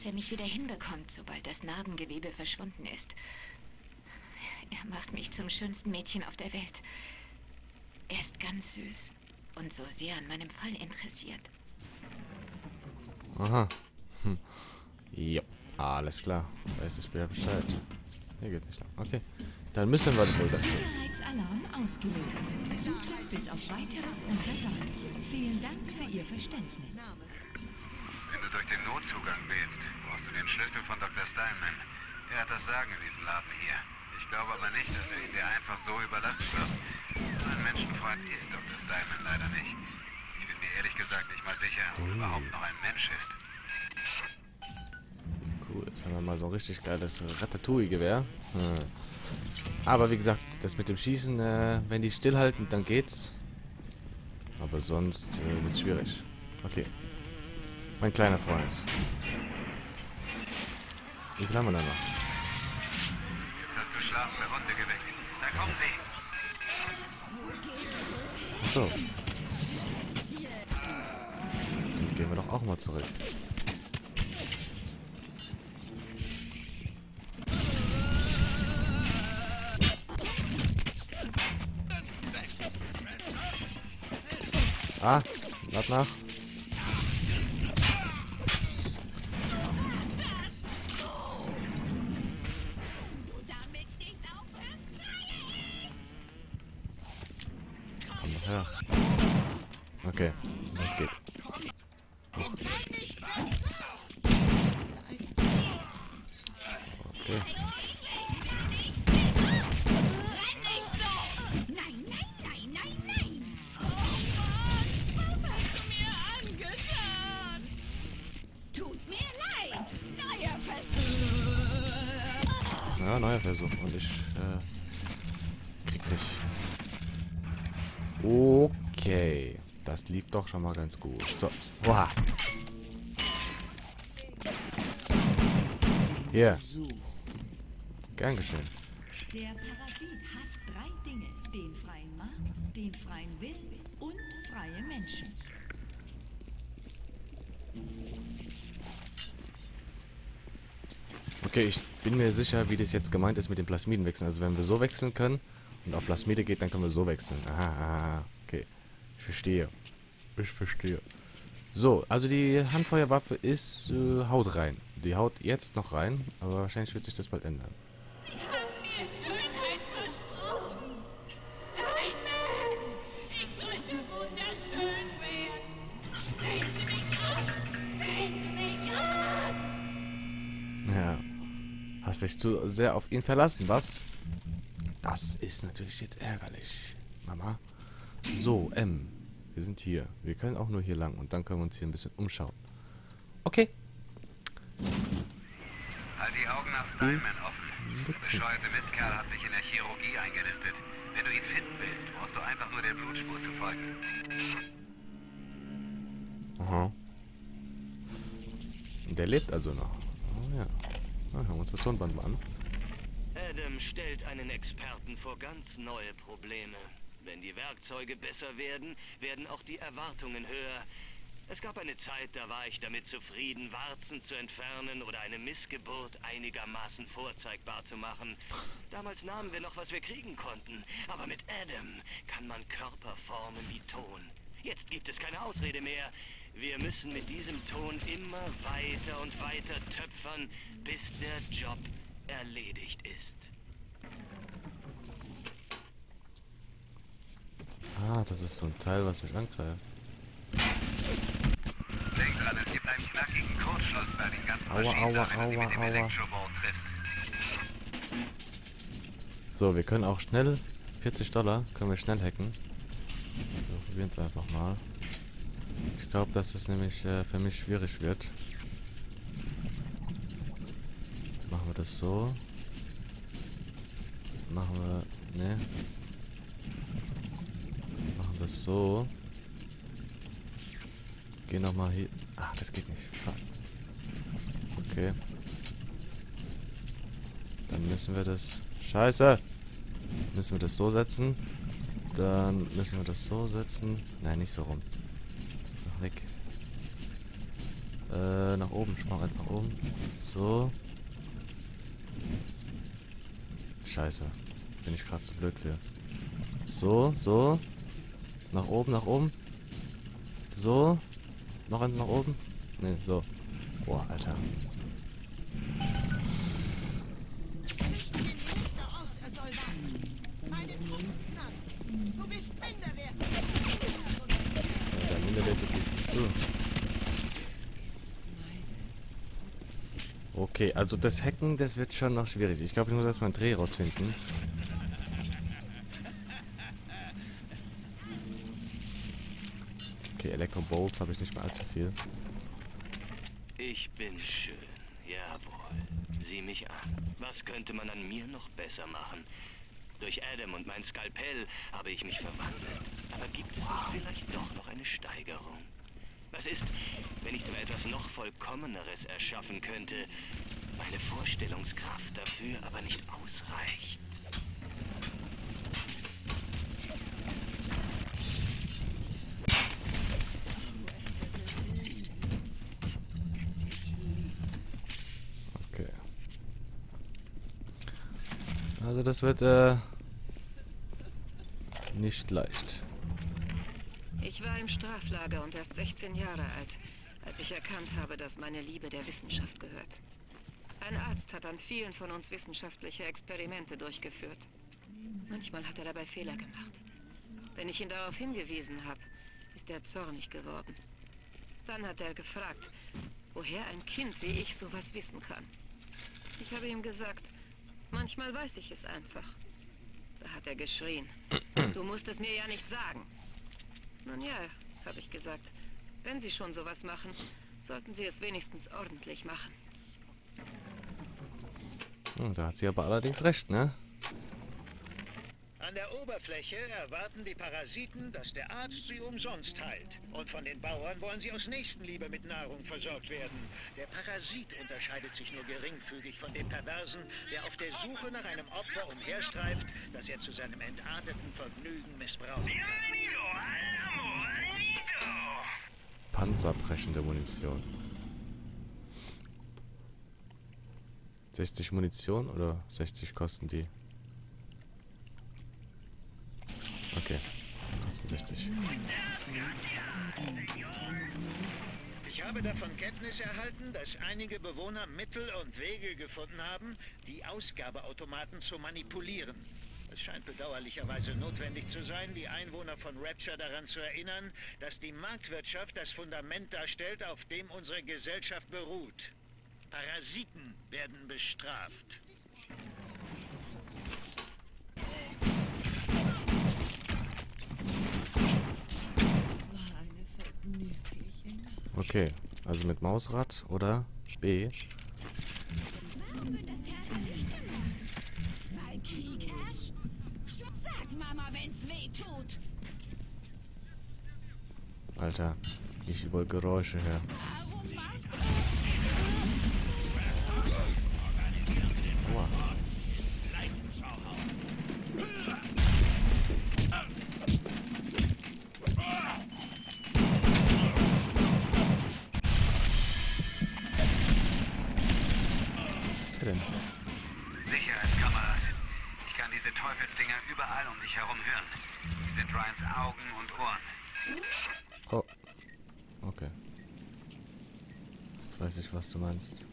dass er mich wieder hinbekommt, sobald das Narbengewebe verschwunden ist. Er macht mich zum schönsten Mädchen auf der Welt. Er ist ganz süß und so sehr an meinem Fall interessiert. Aha. Hm. Ja, alles klar. Weiß ich wieder Bescheid. Hier geht's nicht lang. Okay. Dann müssen wir wohl das tun. Sicherheitsalarm ausgelöst. Zutritt bis auf weiteres untersagt. Vielen Dank für Ihr Verständnis. Wenn du durch den Notzugang wählst, brauchst du den Schlüssel von Dr. Steinman. Er hat das Sagen in diesem Laden hier. Ich glaube aber nicht, dass er ihn dir einfach so überlassen wird. So ein Menschenfreund ist Dr. Steinman leider nicht. Ich bin mir ehrlich gesagt nicht mal sicher, ob er überhaupt noch ein Mensch ist. Cool, jetzt haben wir mal so ein richtig geiles Ratatouille-Gewehr. Hm. Aber wie gesagt, das mit dem Schießen, äh, wenn die stillhalten, dann geht's. Aber sonst äh, wird's schwierig. Okay. Mein kleiner Freund. Wie viel haben wir da noch? Jetzt hast du schlafende Hunde geweckt. Da kommen sie. Achso. Dann gehen wir doch auch mal zurück. Ah, lad nach. Versuch! Ja, neuer Versuch. Und ich äh, krieg dich. Okay. Das lief doch schon mal ganz gut. So. Oha. Hier. Gern geschehen. Der Parasit hasst drei Dinge. Den freien Markt, den freien Willen und freie Menschen. Okay, ich bin mir sicher, wie das jetzt gemeint ist mit den Plasmiden wechseln. Also wenn wir so wechseln können und auf Plasmide geht, dann können wir so wechseln. Aha, aha, okay. Ich verstehe. Ich verstehe. So, also die Handfeuerwaffe ist äh, haut rein. Die haut jetzt noch rein, aber wahrscheinlich wird sich das bald ändern. Sie haben mir Schönheit versprochen! Steinman! Ich sollte wunderschön werden! Sehen Sie mich an! Sehen Sie mich an! Ja. Hast dich zu sehr auf ihn verlassen, was? Das ist natürlich jetzt ärgerlich, Mama. So, M. Wir sind hier. Wir können auch nur hier lang und dann können wir uns hier ein bisschen umschauen. Okay. Halt die Augen nach Steinman offen. Der bescheuerte Mistkerl hat sich in der Chirurgie eingenistet. Wenn du ihn finden willst, brauchst du einfach nur der Blutspur zu folgen. Aha. Der lebt also noch. Oh ja. Na, hören wir uns das Tonband mal an. Adam stellt einen Experten vor ganz neue Probleme. Wenn die Werkzeuge besser werden, werden auch die Erwartungen höher. Es gab eine Zeit, da war ich damit zufrieden, Warzen zu entfernen oder eine Missgeburt einigermaßen vorzeigbar zu machen. Damals nahmen wir noch, was wir kriegen konnten. Aber mit Adam kann man Körper formen wie Ton. Jetzt gibt es keine Ausrede mehr. Wir müssen mit diesem Ton immer weiter und weiter töpfern, bis der Job erledigt ist. Ah, das ist so ein Teil, was mich angreift. Denk dran, es gibt einen knackigen Kurzschluss bei den ganzen Aua, aua, aua, aua. So, wir können auch schnell 40 Dollar können wir schnell hacken. So, probieren es einfach mal. Ich glaube, dass es nämlich äh, für mich schwierig wird. Machen wir das so. Machen wir. Ne. Das so. Gehen nochmal hier. Ach, das geht nicht. Fuck. Okay. Dann müssen wir das. Scheiße! Müssen wir das so setzen. Dann müssen wir das so setzen. Nein, nicht so rum. Noch weg. Äh, nach oben. Mach eins nach oben. So. Scheiße. Bin ich gerade zu blöd für. So, so. Nach oben, nach oben. So. Noch eins nach oben. Ne, so. Boah, Alter. Er. Okay, also das Hacken, das wird schon noch schwierig. Ich glaube, ich muss erstmal einen Dreh rausfinden. Okay, Elektrobolts habe ich nicht mehr allzu viel. Ich bin schön. Jawohl. Sieh mich an. Was könnte man an mir noch besser machen? Durch Adam und mein Skalpell habe ich mich verwandelt. Aber gibt es nicht vielleicht doch noch eine Steigerung? Was ist, wenn ich zwar etwas noch Vollkommeneres erschaffen könnte, meine Vorstellungskraft dafür aber nicht ausreicht? Okay. Also das wird äh, nicht leicht. Ich war im Straflager und erst 16 Jahre alt, als ich erkannt habe, dass meine Liebe der Wissenschaft gehört. Ein Arzt hat an vielen von uns wissenschaftliche Experimente durchgeführt. Manchmal hat er dabei Fehler gemacht. Wenn ich ihn darauf hingewiesen habe, ist er zornig geworden. Dann hat er gefragt, woher ein Kind wie ich sowas wissen kann. Ich habe ihm gesagt, manchmal weiß ich es einfach. Da hat er geschrien. Du musst es mir ja nicht sagen. Nun ja, habe ich gesagt. Wenn Sie schon sowas machen, sollten Sie es wenigstens ordentlich machen. Hm, da hat sie aber allerdings recht, ne? An der Oberfläche erwarten die Parasiten, dass der Arzt sie umsonst heilt. Und von den Bauern wollen sie aus Nächstenliebe mit Nahrung versorgt werden. Der Parasit unterscheidet sich nur geringfügig von dem Perversen, der auf der Suche nach einem Opfer umherstreift, das er zu seinem entarteten Vergnügen missbrauchen kann. Panzerbrechende Munition. 60 Munition oder 60 kosten die? Okay, kosten 60. Ich habe davon Kenntnis erhalten, dass einige Bewohner Mittel und Wege gefunden haben, die Ausgabeautomaten zu manipulieren. Es scheint bedauerlicherweise notwendig zu sein, die Einwohner von Rapture daran zu erinnern, dass die Marktwirtschaft das Fundament darstellt, auf dem unsere Gesellschaft beruht. Parasiten werden bestraft. Okay, also mit Mausrad oder B. Alter, ich über Geräusche her. Teufelsdinger überall um dich herum hören. Sie sind Ryans Augen und Ohren. Oh. Okay. Jetzt weiß ich, was du meinst.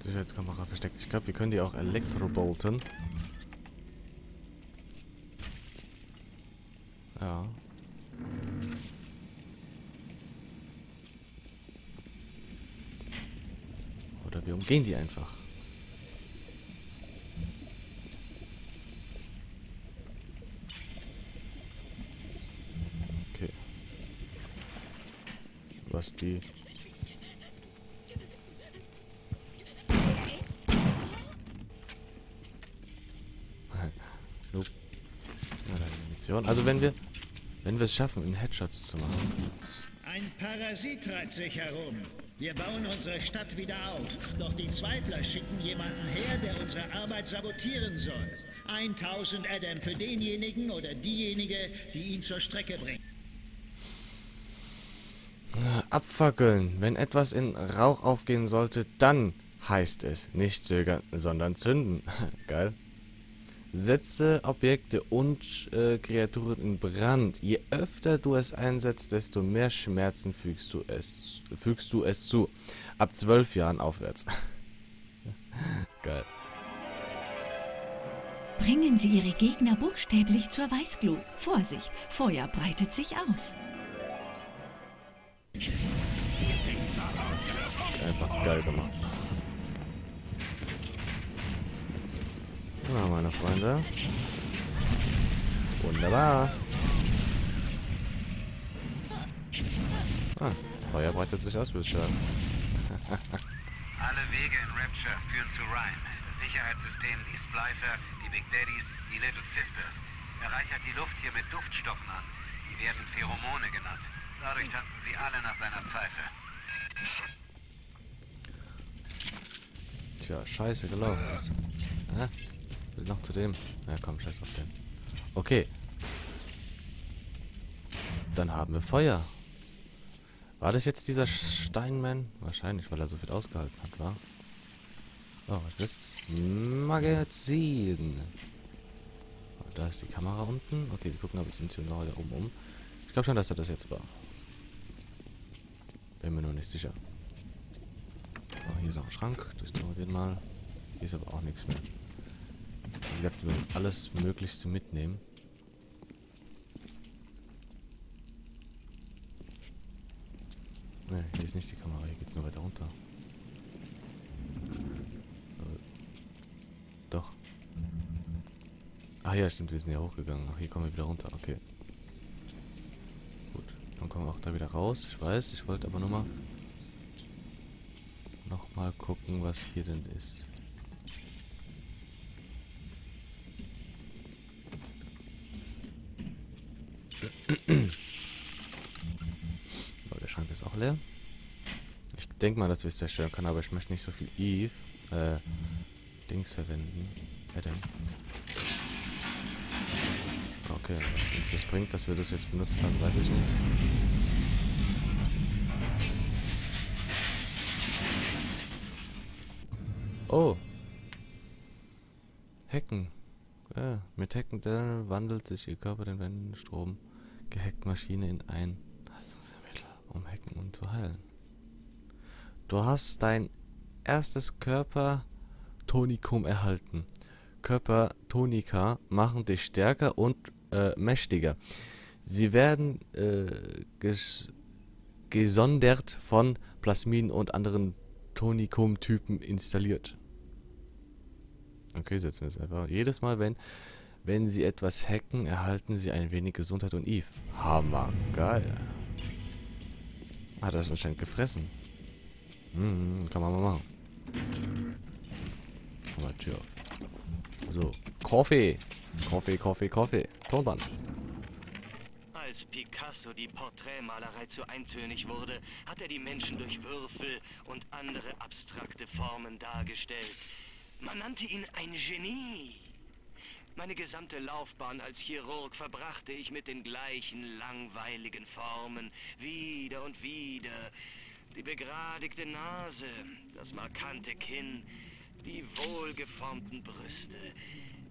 Sicherheitskamera versteckt. Ich glaube, wir können die auch elektrobolten. Ja. Oder wir umgehen die einfach. Okay. Was die... Also wenn wir... Wenn wir es schaffen, in Headshots zu machen. Ein Parasit treibt sich herum. Wir bauen unsere Stadt wieder auf. Doch die Zweifler schicken jemanden her, der unsere Arbeit sabotieren soll. 1000 Adam für denjenigen oder diejenige, die ihn zur Strecke bringt. Abfackeln. Wenn etwas in Rauch aufgehen sollte, dann heißt es nicht zögern, sondern zünden. Geil. Setze Objekte und äh, Kreaturen in Brand. Je öfter du es einsetzt, desto mehr Schmerzen fügst du es, fügst du es zu. Ab zwölf Jahren aufwärts. Geil. Bringen Sie Ihre Gegner buchstäblich zur Weißglut. Vorsicht, Feuer breitet sich aus. Einfach geil gemacht. Na, meine Freunde. Wunderbar. Ah, Feuer breitet sich aus, würde ich. Alle Wege in Rapture führen zu Ryan. Das Sicherheitssystem, die Splicer, die Big Daddies, die Little Sisters. Er reichert die Luft hier mit Duftstoffen an. Die werden Pheromone genannt. Dadurch tanzen sie alle nach seiner Pfeife. Tja, scheiße gelaufen ist. Hä? Will noch zu dem. Ja, komm, scheiß auf den. Okay. Dann haben wir Feuer. War das jetzt dieser Steinman? Wahrscheinlich, weil er so viel ausgehalten hat, war. Oh, was ist das? Magazin. Oh, da ist die Kamera unten. Okay, wir gucken, ob ich uns hier noch da oben um. Ich glaube schon, dass er das jetzt war. Bin mir nur nicht sicher. Hier ist auch ein Schrank. Durchdringen wir den mal. Hier ist aber auch nichts mehr. Wie gesagt, wir wollen alles Möglichste mitnehmen. Ne, hier ist nicht die Kamera, hier geht's nur weiter runter. Äh, Doch. Ach ja, stimmt, wir sind ja hochgegangen. Ach, hier kommen wir wieder runter, okay. Gut, dann kommen wir auch da wieder raus. Ich weiß, ich wollte aber nur mal noch mal gucken, was hier denn ist. So, der Schrank ist auch leer. Ich denke mal, dass wir es zerstören können, aber ich möchte nicht so viel Eve, äh, Dings verwenden. Wer denn? Okay, was uns das bringt, dass wir das jetzt benutzt haben, weiß ich nicht. Oh. Hacken. Ja, mit Hacken der wandelt sich ihr Körper den wendenden Strom gehackt Maschine in ein Mittel, um hacken und zu heilen. Du hast dein erstes Körper-Tonikum erhalten. Körper-Tonika machen dich stärker und äh, mächtiger. Sie werden äh, ges gesondert von Plasmiden und anderen Tonikum-Typen installiert. Okay, setzen wir es einfach. Jedes Mal, wenn, wenn Sie etwas hacken, erhalten Sie ein wenig Gesundheit und Eve. Hammer, geil. Hat er das anscheinend gefressen. Hm, kann man mal machen. Machen wir Tür auf. So, Kaffee. Kaffee, Kaffee, Kaffee. Tonband. Als Picasso die Porträtmalerei zu eintönig wurde, hat er die Menschen durch Würfel und andere abstrakte Formen dargestellt. Man nannte ihn ein Genie. Meine gesamte Laufbahn als Chirurg verbrachte ich mit den gleichen langweiligen Formen, wieder und wieder. Die begradigte Nase, das markante Kinn, die wohlgeformten Brüste.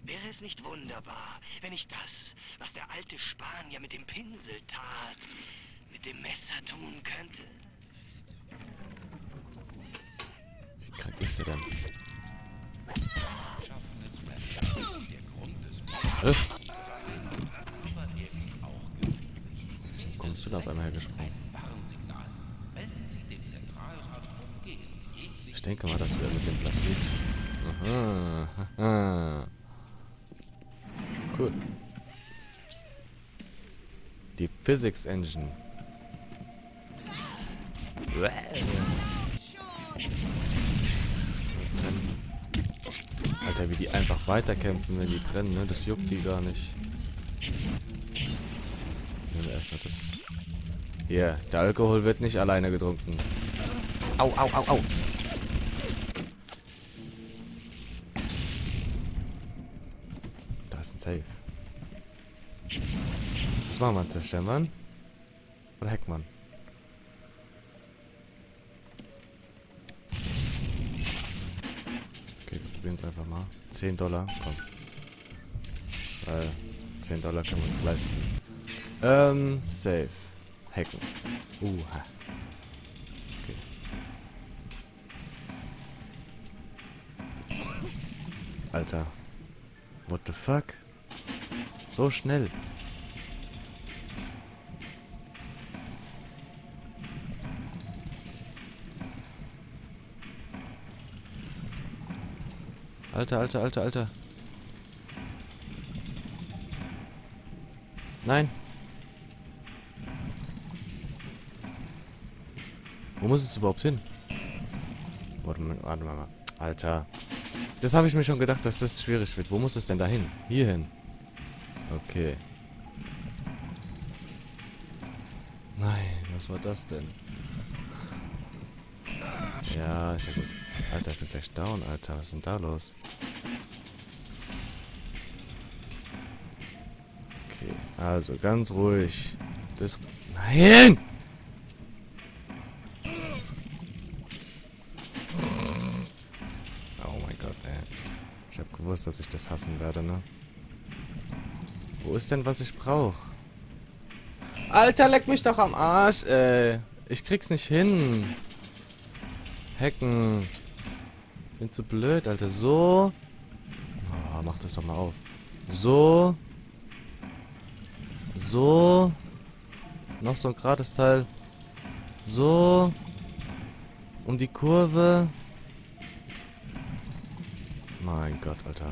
Wäre es nicht wunderbar, wenn ich das, was der alte Spanier mit dem Pinsel tat, mit dem Messer tun könnte? Wie krank ist der denn? Kommst du da auf einmal hergesprungen? Ich denke mal, dass wir mit dem Plasmid. Aha, aha. Cool. Die Physics Engine. Alter, wie die einfach weiterkämpfen, wenn die brennen, ne? Das juckt die gar nicht. Nehmen wir erstmal das. Hier, der Alkohol wird nicht alleine getrunken. Au, au, au, au. Da ist ein Safe. Was machen wir? Zerstören wir? Oder hacken wir es einfach mal. 10 Dollar, komm. Weil 10 Dollar können wir uns leisten. Ähm, Save. Hacken. Uha. Okay. Alter. What the fuck? So schnell. Alter, alter, alter, alter. Nein. Wo muss es überhaupt hin? Warte mal, warte mal. Alter. Das habe ich mir schon gedacht, dass das schwierig wird. Wo muss es denn da hin? Hier hin. Okay. Nein, was war das denn? Ja, ist ja gut. Alter, ich bin gleich down, Alter. Was ist denn da los? Okay, also ganz ruhig. Das... Nein! Oh mein Gott, ey. Ich hab gewusst, dass ich das hassen werde, ne? Wo ist denn, was ich brauche? Alter, leck mich doch am Arsch, ey. Ich krieg's nicht hin. Hacken. Bin zu blöd, Alter. So. Oh, mach das doch mal auf. So. So. Noch so ein gratis Teil. So. Um die Kurve. Mein Gott, Alter.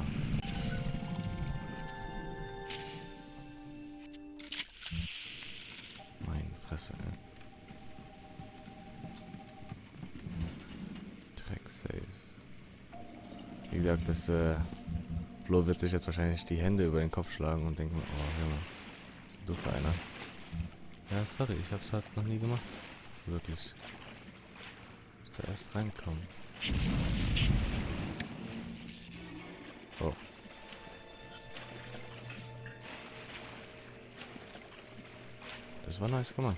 Meine Fresse, ey. Track Safe. Wie gesagt, das äh, Flo wird sich jetzt wahrscheinlich die Hände über den Kopf schlagen und denken, oh Junge, so du für einer. Ja, sorry, ich hab's halt noch nie gemacht. Wirklich. Muss da erst reinkommen. Oh. Das war nice gemacht.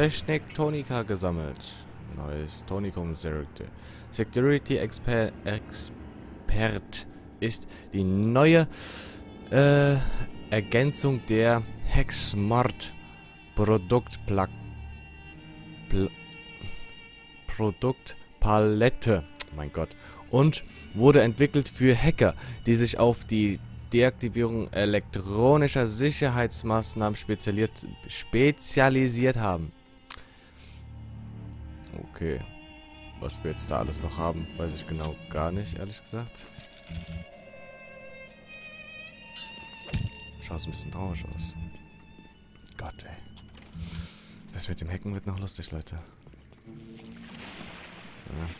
Technik Tonika gesammelt. Neues Tonikum Security. Exper Expert ist die neue äh, Ergänzung der Hexmart Produktpla Pl Produktpalette. Mein Gott. Und wurde entwickelt für Hacker, die sich auf die Deaktivierung elektronischer Sicherheitsmaßnahmen spezialisiert haben. Okay. Was wir jetzt da alles noch haben, weiß ich genau gar nicht, ehrlich gesagt. Schaut ein bisschen traurig aus. Gott, ey. Das mit dem Hacken wird noch lustig, Leute. Ja.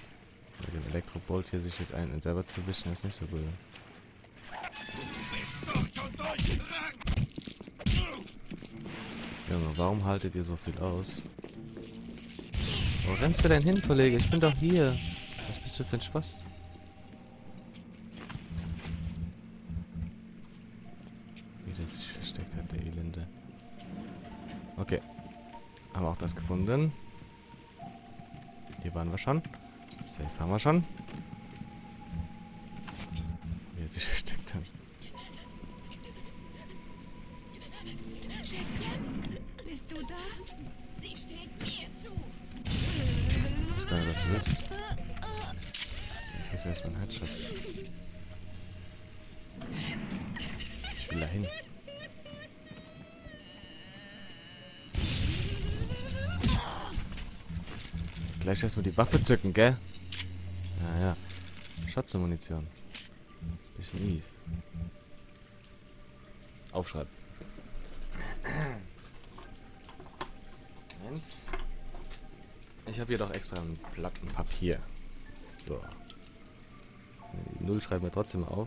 Mit dem Elektrobolt hier sich jetzt einen selber zu wischen, ist nicht so gut. Junge, warum haltet ihr so viel aus? Wo rennst du denn hin, Kollege? Ich bin doch hier. Was bist du für ein Spaß? Wie der sich versteckt hat, der Elende. Okay. Haben wir auch das gefunden. Hier waren wir schon. Safe haben wir schon. Wie er sich versteckt hat. Headshot. Ich will da hin. Gleich erstmal die Waffe zücken, gell? Ja, ja. Schatze-Munition. Bisschen Eve. Aufschreiben. Moment. Ich habe hier doch extra ein Platten Papier. So. Die Null schreiben wir trotzdem auf.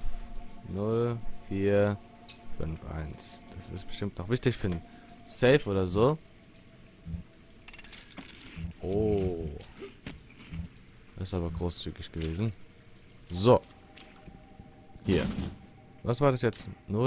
0, 4, 5, 1. Das ist bestimmt noch wichtig für ein Safe oder so. Oh. Das ist aber großzügig gewesen. So. Hier. Was war das jetzt? 0,